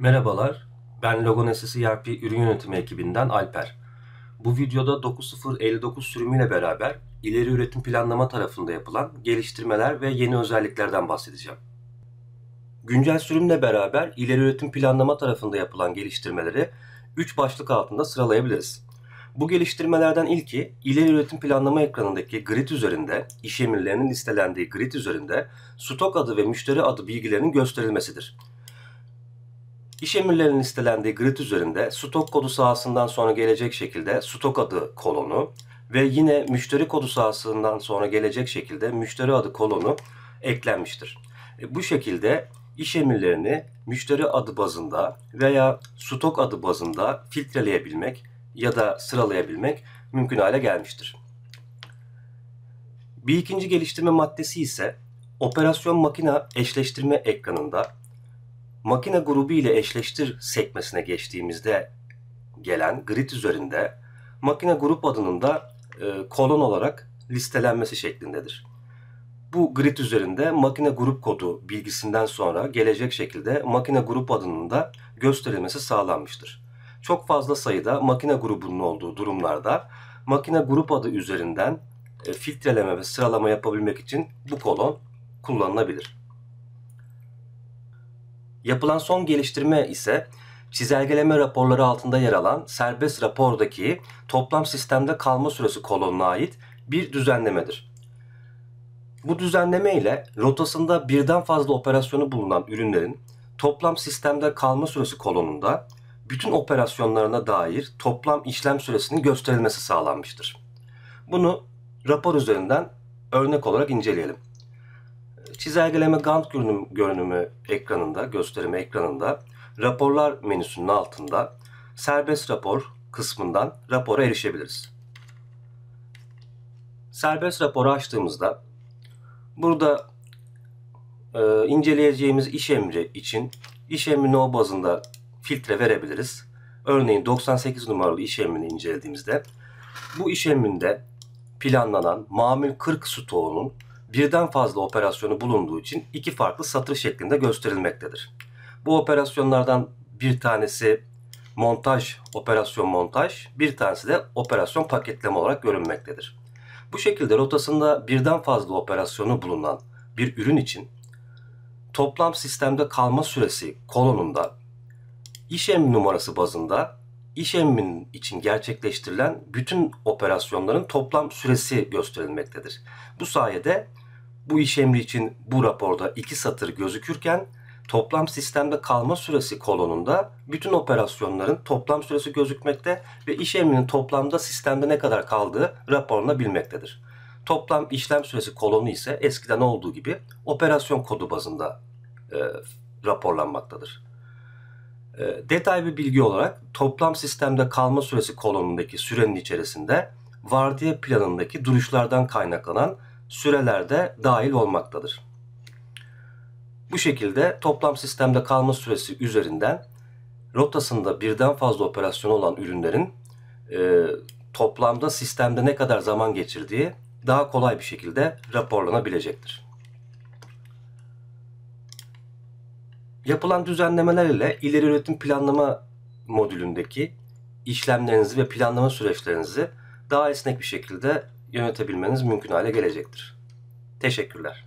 Merhabalar, ben Logonesis ERP ürün yönetimi ekibinden Alper. Bu videoda 9059 sürümüyle beraber ileri üretim planlama tarafında yapılan geliştirmeler ve yeni özelliklerden bahsedeceğim. Güncel sürümle beraber ileri üretim planlama tarafında yapılan geliştirmeleri 3 başlık altında sıralayabiliriz. Bu geliştirmelerden ilki ileri üretim planlama ekranındaki grid üzerinde iş emirlerinin listelendiği grid üzerinde stok adı ve müşteri adı bilgilerinin gösterilmesidir. İş emirlerinin listelendiği grid üzerinde stok kodu sahasından sonra gelecek şekilde stok adı kolonu ve yine müşteri kodu sahasından sonra gelecek şekilde müşteri adı kolonu eklenmiştir. E, bu şekilde iş emirlerini müşteri adı bazında veya stok adı bazında filtreleyebilmek ya da sıralayabilmek mümkün hale gelmiştir. Bir ikinci geliştirme maddesi ise operasyon makine eşleştirme ekranında makine grubu ile eşleştir sekmesine geçtiğimizde gelen grid üzerinde makine grup adının da e, kolon olarak listelenmesi şeklindedir. Bu grid üzerinde makine grup kodu bilgisinden sonra gelecek şekilde makine grup adının da gösterilmesi sağlanmıştır. Çok fazla sayıda makine grubunun olduğu durumlarda makine grup adı üzerinden e, filtreleme ve sıralama yapabilmek için bu kolon kullanılabilir. Yapılan son geliştirme ise çizelgeleme raporları altında yer alan serbest rapordaki toplam sistemde kalma süresi kolonuna ait bir düzenlemedir. Bu düzenleme ile rotasında birden fazla operasyonu bulunan ürünlerin toplam sistemde kalma süresi kolonunda bütün operasyonlarına dair toplam işlem süresinin gösterilmesi sağlanmıştır. Bunu rapor üzerinden örnek olarak inceleyelim çizelgeleme Gantt görünüm, görünümü ekranında, gösterimi ekranında raporlar menüsünün altında serbest rapor kısmından rapora erişebiliriz. Serbest raporu açtığımızda burada e, inceleyeceğimiz iş emri için iş emri no bazında filtre verebiliriz. Örneğin 98 numaralı iş emrini incelediğimizde bu iş emrinde planlanan mamül 40 stoğunun birden fazla operasyonu bulunduğu için iki farklı satır şeklinde gösterilmektedir. Bu operasyonlardan bir tanesi montaj, operasyon montaj, bir tanesi de operasyon paketleme olarak görünmektedir. Bu şekilde rotasında birden fazla operasyonu bulunan bir ürün için toplam sistemde kalma süresi kolonunda iş emri numarası bazında iş emrinin için gerçekleştirilen bütün operasyonların toplam süresi gösterilmektedir. Bu sayede bu iş emri için bu raporda iki satır gözükürken toplam sistemde kalma süresi kolonunda bütün operasyonların toplam süresi gözükmekte ve iş emrinin toplamda sistemde ne kadar kaldığı raporlanabilmektedir. Toplam işlem süresi kolonu ise eskiden olduğu gibi operasyon kodu bazında e, raporlanmaktadır. E, detay bir bilgi olarak toplam sistemde kalma süresi kolonundaki sürenin içerisinde vardiya planındaki duruşlardan kaynaklanan süreler de dahil olmaktadır. Bu şekilde toplam sistemde kalma süresi üzerinden rotasında birden fazla operasyon olan ürünlerin e, toplamda sistemde ne kadar zaman geçirdiği daha kolay bir şekilde raporlanabilecektir. Yapılan düzenlemeler ile ileri üretim planlama modülündeki işlemlerinizi ve planlama süreçlerinizi daha esnek bir şekilde yönetebilmeniz mümkün hale gelecektir. Teşekkürler.